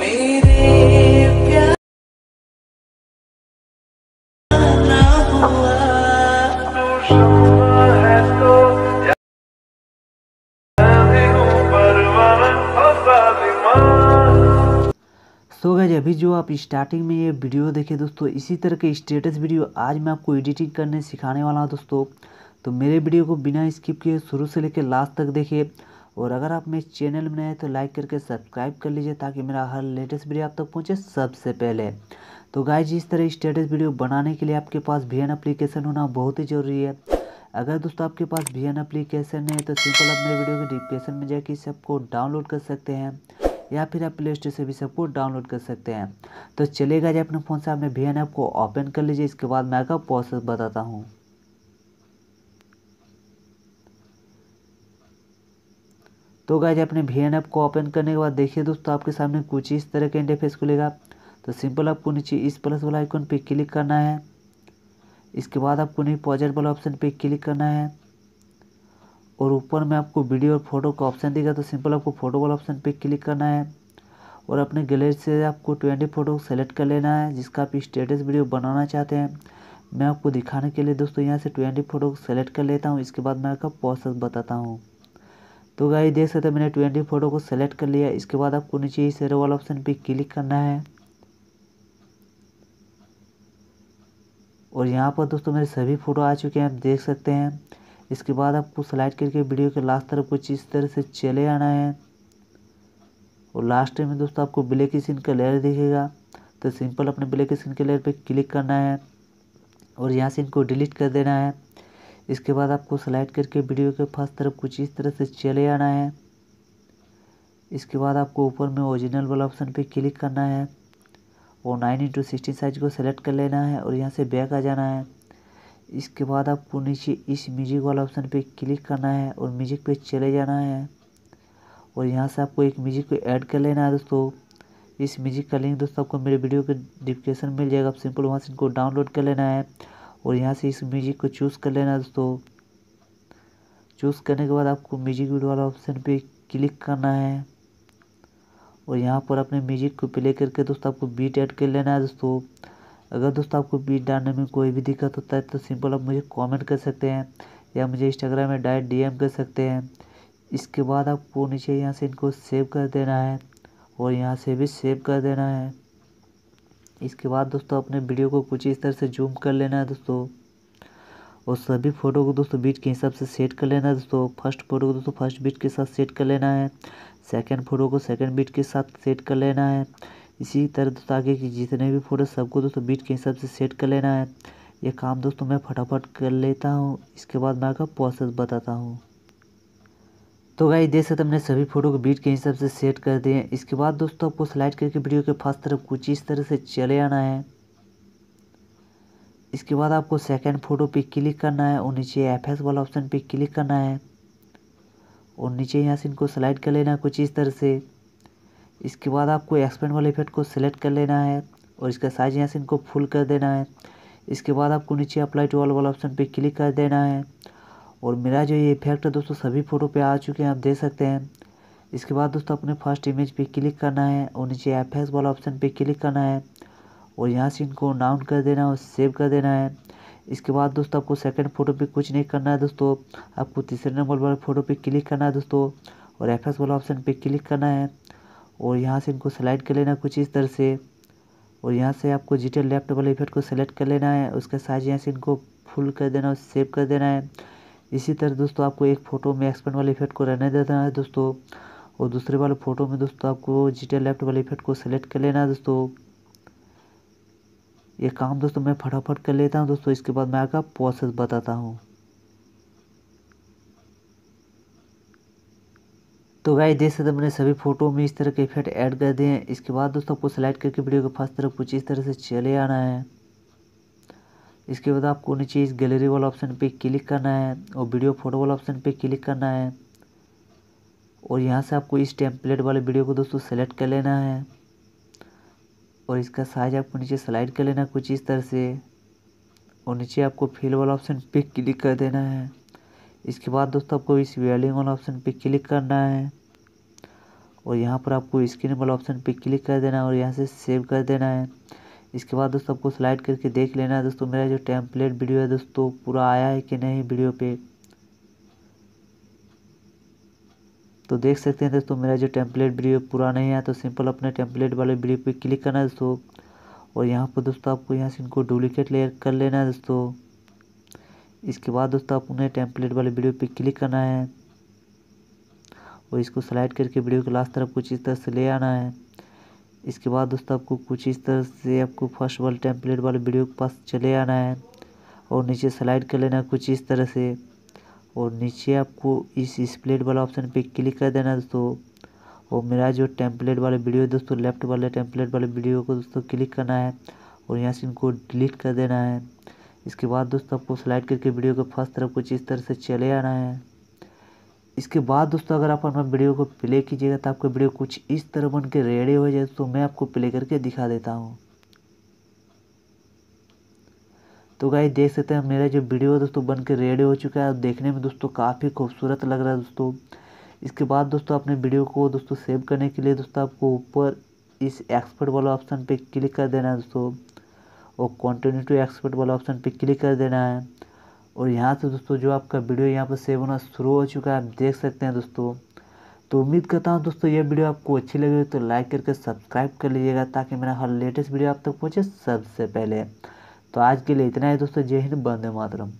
मेरे प्यार ना हुआ। सो गैज अभी जो आप स्टार्टिंग में ये वीडियो देखे दोस्तों, इसी तरह के स्टेटस वीडियो आज मैं आपको एडिटिंग करने सिखाने वाला हूँ दोस्तों। तो मेरे वीडियो को बिना स्किप किए शुरू से लेकर लास्ट तक देखिए। और अगर आप मेरे चैनल में नए तो लाइक करके सब्सक्राइब कर लीजिए ताकि मेरा हर लेटेस्ट वीडियो आप तक पहुँचे सबसे पहले। तो गाइज़ इस तरह स्टेटस वीडियो बनाने के लिए आपके पास वी एन एप्लीकेशन होना बहुत ही ज़रूरी है। अगर दोस्तों आपके पास वी एन एप्लीकेशन है तो सिंपल आप मेरे वीडियो के डिस्क्रिप्शन में जाके इस सबको डाउनलोड कर सकते हैं। या फिर आप प्ले स्टोर से भी सबको डाउनलोड कर सकते हैं। तो चलेगा जब अपने फ़ोन से आपने वी एन ऐप को ओपन कर लीजिए। इसके बाद मैं आपका प्रोसेस बताता हूँ। तो गाइज़ अपने वी एन ऐप को ओपन करने के बाद देखिए दोस्तों, आपके सामने कुछ इस तरह का इंटरफेस खुलेगा। तो सिंपल आपको नीचे इस प्लस वाला आइकन पे क्लिक करना है। इसके बाद आपको नहीं पॉजिट वाला ऑप्शन पे क्लिक करना है। और ऊपर में आपको वीडियो और फ़ोटो का ऑप्शन देगा तो सिंपल आपको फ़ोटो वाला ऑप्शन पे क्लिक करना है। और अपने गैलरी से आपको ट्वेंटी फ़ोटो सेलेक्ट कर लेना है, जिसका आप स्टेटस वीडियो बनाना चाहते हैं। मैं आपको दिखाने के लिए दोस्तों यहाँ से ट्वेंटी फ़ोटो सेलेक्ट कर लेता हूँ, इसके बाद मैं आपका प्रोसेस बताता हूँ। तो गाई देख सकते मैंने ट्वेंटी फ़ोटो को सेलेक्ट कर लिया इसके बाद आपको नीचे इस एरो वाला ऑप्शन पे क्लिक करना है। और यहाँ पर दोस्तों मेरे सभी फ़ोटो आ चुके हैं, आप देख सकते हैं। इसके बाद आपको स्लाइड करके वीडियो के लास्ट तरफ़ कुछ इस तरह से चले आना है। और लास्ट में दोस्तों आपको ब्लैक स्किन का लेयर दिखेगा तो सिंपल अपने ब्लैक स्किन के लेयर पे क्लिक करना है और यहाँ से इनको डिलीट कर देना है। इसके बाद आपको स्लाइड करके वीडियो के फ़र्स्ट तरफ़ कुछ इस तरह से चले आना है। इसके बाद आपको ऊपर में ओरिजिनल वाला ऑप्शन पे क्लिक करना है और नाइन इंटू सिक्सटीन साइज़ को सेलेक्ट कर लेना है और यहाँ से बैक आ जाना है। इसके बाद आपको नीचे इस म्यूज़िक वाला ऑप्शन पे क्लिक करना है और म्यूज़िक पे चले जाना है। और यहाँ से आपको एक म्यूज़िक को ऐड कर लेना है दोस्तों। इस म्यूज़िक का लिंक दोस्तों आपको मेरे वीडियो के डिस्क्रिप्शन मिल जाएगा। आप सिंपल वहाँ से इनको डाउनलोड कर लेना है और यहाँ से इस म्यूज़िक को चूज़ कर लेना है दोस्तों। चूज़ करने के बाद आपको म्यूज़िक वीडियो वाला ऑप्शन पे क्लिक करना है। और यहाँ पर अपने म्यूज़िक को प्ले करके दोस्तों आपको बीट ऐड कर लेना है दोस्तों। अगर दोस्तों आपको बीट डालने में कोई भी दिक्कत होता है तो सिंपल आप मुझे कमेंट कर सकते हैं या मुझे इंस्टाग्राम में डायरेक्ट डीएम कर सकते हैं। इसके बाद आपको नीचे यहाँ से इनको सेव कर देना है और यहाँ से भी सेव कर देना है। इसके बाद दोस्तों अपने वीडियो को कुछ इस तरह से जूम कर लेना है दोस्तों। और सभी फ़ोटो को दोस्तों बीट के हिसाब से सेट कर लेना है दोस्तों। फ़र्स्ट फ़ोटो को दोस्तों फ़र्स्ट बीट के साथ सेट कर लेना है। सेकंड फ़ोटो को सेकंड बीट के साथ सेट कर लेना है। इसी तरह दोस्तों, आगे की जितने भी फ़ोटो सबको दोस्तों बीट के हिसाब से सेट कर लेना है। ये काम दोस्तों मैं फटाफट कर लेता हूँ। इसके बाद मैं आपका प्रोसेस बताता हूँ। तो गाई देख सकते हमने सभी फ़ोटो को बीट के हिसाब से सेट कर दिए हैं। इसके बाद दोस्तों आपको स्लाइड करके वीडियो के फ़र्स्ट तरफ़ कुछ इस तरह से चले आना है। इसके बाद आपको सेकंड फ़ोटो पे क्लिक करना है और नीचे एफ़ वाला ऑप्शन पे क्लिक करना है। और नीचे यहाँ से इनको स्लाइड कर लेना है कुछ इस तरह से। इसके बाद आपको एक्सपेंड वाले इफ़ेक्ट को सिलेक्ट कर लेना है और इसका साइज़ यहाँ से इनको फुल कर देना है। इसके बाद आपको नीचे अप्लाई टू ऑल वाला ऑप्शन पे क्लिक कर देना है। और मेरा जो ये इफ़ेक्ट है दोस्तों, सभी फ़ोटो पे आ चुके हैं, आप देख सकते हैं। इसके बाद दोस्तों अपने फ़र्स्ट इमेज पे क्लिक करना है और नीचे एफएक्स वाला ऑप्शन पे क्लिक करना है। और यहाँ से इनको डाउन कर देना है और सेव कर देना है। इसके बाद दोस्तों, आपको सेकंड फ़ोटो पे कुछ नहीं करना है दोस्तों। आपको तीसरे नंबर वाले फ़ोटो पे क्लिक करना है दोस्तों और एफएक्स वाला ऑप्शन पे क्लिक करना है। और यहाँ से इनको स्लाइड कर लेना कुछ इस तरह से। और यहाँ से आपको डिटेल लेफ़्ट वाले इफ़ेक्ट को सेलेक्ट कर लेना है, उसके साइज़ यहाँ से इनको फुल कर देना और सेव कर देना है। इसी तरह दोस्तों आपको एक फ़ोटो में एक्सपेंड वाले इफ़ेक्ट को रहने देना है दोस्तों। और दूसरे वाले फ़ोटो में दोस्तों आपको डिटेल लेफ़्ट वाले इफ़ेक्ट को सेलेक्ट कर लेना है दोस्तों। ये काम दोस्तों मैं फटाफट कर लेता हूँ दोस्तों, इसके बाद मैं आपका प्रोसेस बताता हूँ। तो गाइस, देख सकते हैं मैंने सभी फ़ोटो में इस तरह के इफ़ेक्ट ऐड कर दिए हैं। इसके बाद दोस्तों, आपको सेलेक्ट करके वीडियो के फ़र्स्ट तरफ़ कुछ इस तरह से चले आना है। इसके बाद आपको नीचे इस गैलरी वाला ऑप्शन पे क्लिक करना है और वीडियो फ़ोटो वाला ऑप्शन पे क्लिक करना है। और यहाँ से आपको इस टेम्पलेट वाले वीडियो को दोस्तों सेलेक्ट कर लेना है। और इसका साइज़ आपको नीचे स्लाइड कर लेना कुछ इस तरह से। और नीचे आपको फिल वाला ऑप्शन पे क्लिक कर देना है। इसके बाद दोस्तों आपको इस वेलिंग वाला ऑप्शन पे क्लिक करना है। और यहाँ पर आपको स्क्रीन वाला ऑप्शन पे क्लिक कर देना है और यहाँ से सेव कर देना है। इसके बाद दोस्तों आपको स्लाइड करके देख लेना है। दोस्तों, मेरा जो टेम्पलेट वीडियो है दोस्तों, पूरा आया है कि नहीं वीडियो पे? तो देख सकते हैं दोस्तों, मेरा जो टेम्पलेट वीडियो पूरा नहीं आया तो सिंपल अपने टेम्पलेट वाले वीडियो पे क्लिक करना है दोस्तों। और यहाँ पर दोस्तों आपको यहाँ से इनको डुप्लीकेट लेयर कर लेना है दोस्तों। इसके बाद दोस्तों आप उन्हें टेम्पलेट वाले वीडियो पे क्लिक करना है। और इसको स्लाइड करके वीडियो के लास्ट तरफ़ कुछ इस तरह से ले आना है। इसके बाद दोस्तों आपको कुछ इस तरह से आपको फ़र्स्ट वाले टेम्पलेट वाले वीडियो के पास चले आना है। और नीचे स्लाइड कर लेना कुछ इस तरह से। और नीचे आपको इस स्प्लेट वाला ऑप्शन पे क्लिक कर देना दोस्तों। और मेरा जो टेम्पलेट वाले वीडियो दोस्तों लेफ़्ट वाले टेम्पलेट वाले वीडियो को दोस्तों क्लिक करना है। और यहाँ से इनको डिलीट कर देना है। इसके बाद दोस्तों आपको स्लाइड करके वीडियो को फ़र्स्ट तरफ़ कुछ इस तरह से चले आना है। इसके बाद दोस्तों अगर आप अपना वीडियो को प्ले कीजिएगा तो आपका वीडियो कुछ इस तरह बन के रेडी हो जाए। तो मैं आपको प्ले करके दिखा देता हूँ। तो गाइस देख सकते हैं मेरा जो वीडियो दोस्तों बन के रेडी हो चुका है। देखने में दोस्तों काफ़ी खूबसूरत लग रहा है दोस्तों। इसके बाद दोस्तों अपने वीडियो को दोस्तों सेव करने के लिए दोस्तों आपको ऊपर इस एक्सपर्ट वाला ऑप्शन पे क्लिक कर देना है दोस्तों। और कंटिन्यू टू एक्सपर्ट वाला ऑप्शन पे क्लिक कर देना है। और यहाँ से दोस्तों, जो आपका वीडियो यहाँ पर सेव होना शुरू हो चुका है। आप देख सकते हैं दोस्तों। तो उम्मीद करता हूँ दोस्तों, ये वीडियो आपको अच्छी लगी तो लाइक करके सब्सक्राइब कर लीजिएगा ताकि मेरा हर लेटेस्ट वीडियो आप तक पहुँचे सबसे पहले। तो आज के लिए इतना ही दोस्तों। जय हिंद बंदे मातरम।